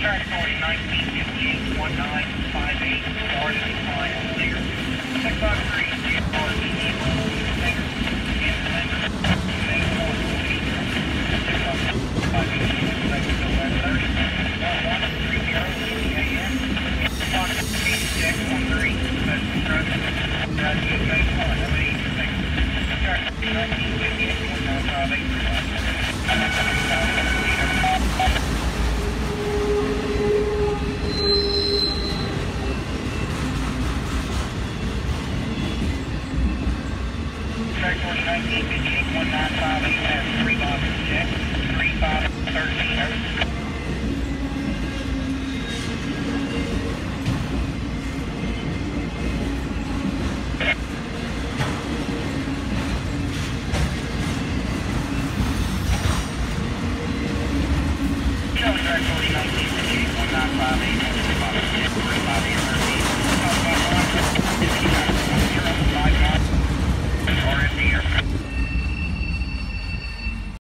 Track 40, 1958, 1958, started and final, clear. 653, GRE, clear. In Track 40, 1958, 1958, has three